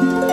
Thank you.